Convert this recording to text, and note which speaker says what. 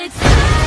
Speaker 1: it's